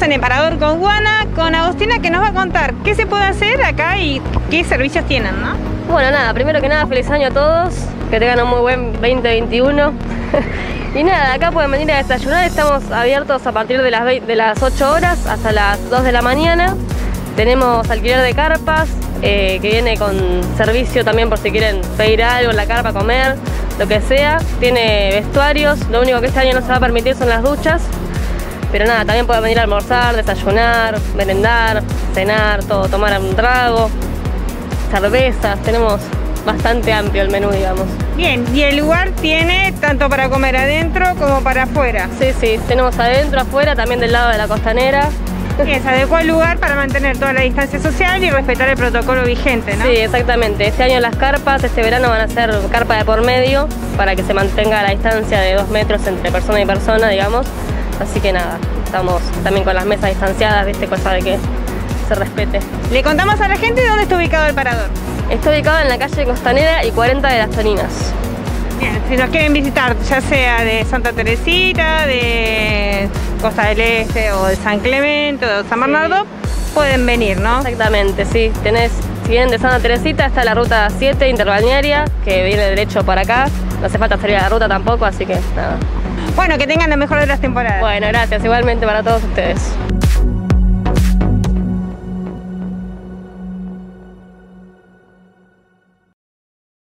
en el Parador con Guana, con Agustina que nos va a contar qué se puede hacer acá y qué servicios tienen, ¿no? Bueno, nada, primero que nada, feliz año a todos, que tengan un muy buen 2021. y nada, acá pueden venir a desayunar, estamos abiertos a partir de las, de las 8 horas hasta las 2 de la mañana. Tenemos alquiler de carpas, eh, que viene con servicio también por si quieren pedir algo en la carpa, comer, lo que sea. Tiene vestuarios, lo único que este año no se va a permitir son las duchas. Pero nada, también pueden venir a almorzar, desayunar, merendar, cenar, todo, tomar un trago, cervezas, tenemos bastante amplio el menú, digamos. Bien, y el lugar tiene tanto para comer adentro como para afuera. Sí, sí, tenemos adentro, afuera, también del lado de la costanera. Es adecuado el lugar para mantener toda la distancia social y respetar el protocolo vigente, ¿no? Sí, exactamente. Este año las carpas, este verano van a ser carpa de por medio para que se mantenga la distancia de dos metros entre persona y persona, digamos. Así que nada, estamos también con las mesas distanciadas, viste, cosa de que se respete. Le contamos a la gente dónde está ubicado el parador. Está ubicado en la calle Costanera y 40 de las Toninas. Bien, si nos quieren visitar, ya sea de Santa Teresita, de Costa del Este o de San Clemente o de San Bernardo, pueden venir, ¿no? Exactamente, sí. Tenés, si vienen de Santa Teresita, está la ruta 7 interbalnearia, que viene derecho para acá. No hace falta salir a la ruta tampoco, así que nada. Bueno, que tengan la mejor de las temporadas. Bueno, gracias. Igualmente para todos ustedes.